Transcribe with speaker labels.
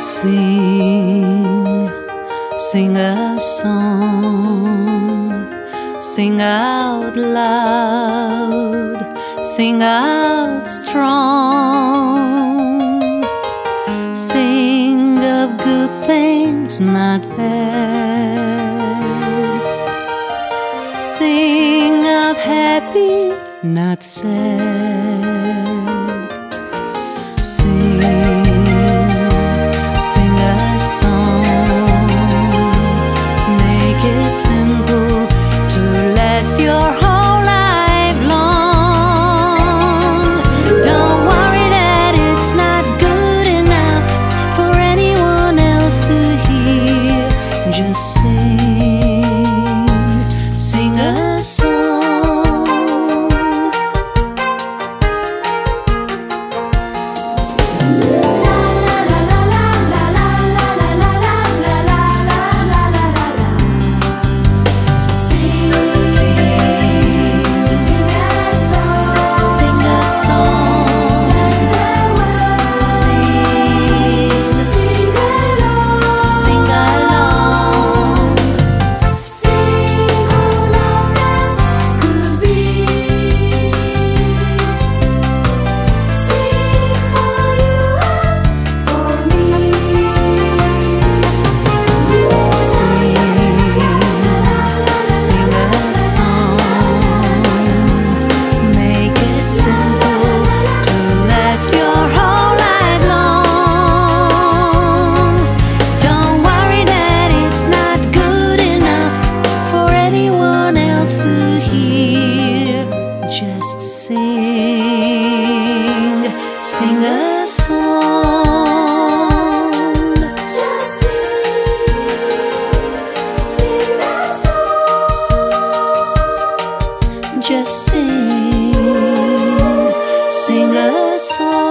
Speaker 1: Sing, sing a song, sing out loud, sing out strong. Sing of good things, not bad. Sing out happy, not sad. simple to last your sing, sing a song. Just sing, sing a song. Just sing, sing a song.